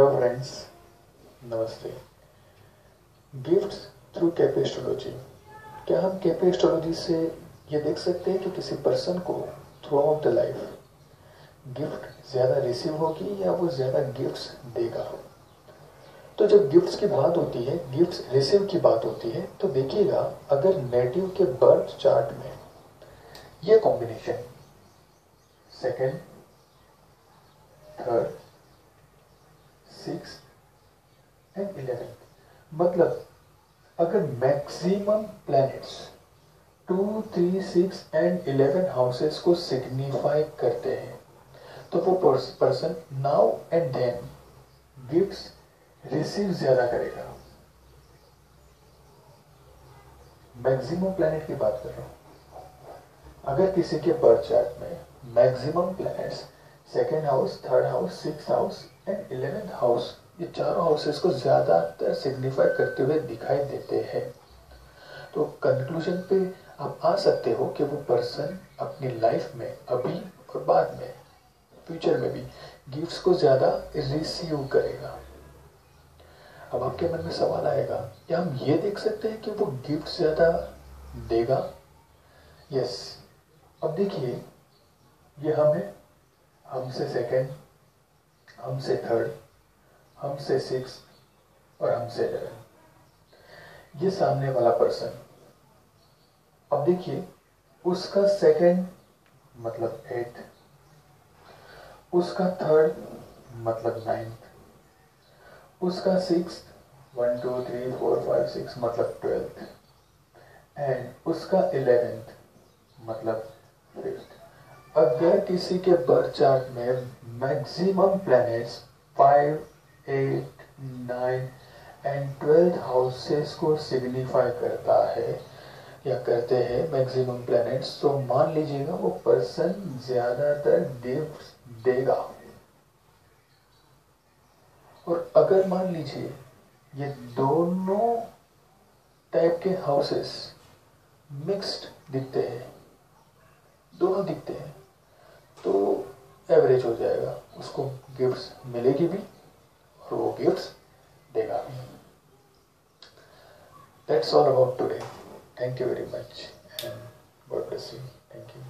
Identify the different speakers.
Speaker 1: Hello friends नमस्ते। Gift through KP astrology क्या हम कैफ़े एस्ट्रोलॉजी से ये देख सकते हैं कि किसी पर्सन को throughout the life gift ज़्यादा रिसीव होगी या वो ज़्यादा गिफ्ट्स देगा तो जब गिफ्ट्स की बात होती है गिफ्ट्स रिसीव की बात होती है तो देखिएगा, अगर नेटिव के बर्थ चार्ट में ये combination second third six and eleven मतलब अगर maximum planets two three six and eleven houses को सिग्निफाई करते हैं तो वो person now and then gifts receive ज़्यादा करेगा। मैक्सिमम प्लैनेट की बात कर रहा हूँ। अगर किसी के बर्थ चार्ट में maximum planets second house third house six house and eleventh house ये चारों हाउसेस को ज़्यादातर सिग्निफाई करते हुए दिखाई देते हैं। तो कंक्लूजन पे आप आ सकते हो कि वो पर्सन अपनी लाइफ में, अभी और बाद में फ्यूचर में भी गिफ्ट्स को ज़्यादा रिसीव करेगा। अब आपके मन में सवाल आएगा, क्या हम ये देख सकते हैं कि वो गिफ्ट ज़्यादा देगा? यस अब देखिए, ये हम हमसे सेकेंड हमसे थर्ड हमसे सिक्स और हमसे इलेवन ये सामने वाला पर्सन अब देखिए, उसका सेकेंड मतलब एट उसका थर्ड मतलब नाइन्थ उसका six one two three four five six मतलब ट्वेल्थ एंड उसका इलेवेंथ मतलब फिफ्थ अगर किसी के बर्थ चार्ट में maximum planets five eight nine and twelfth houses को सिग्निफाई करता है, या करते हैं मैक्सिमम प्लैनेट्स तो मान लीजिएगा वो पर्सन ज़्यादातर गिफ्ट देगा। और अगर मान लीजिए ये दोनों टाइप के हाउसेस मिक्स्ड दिखते हैं दोनों दिखते हैं। तो एवरेज हो जाएगा। उसको गिफ्ट्स मिलेगी भी और वो गिफ्ट्स देगा भी। That's all about today thank you very much and God bless you thank you.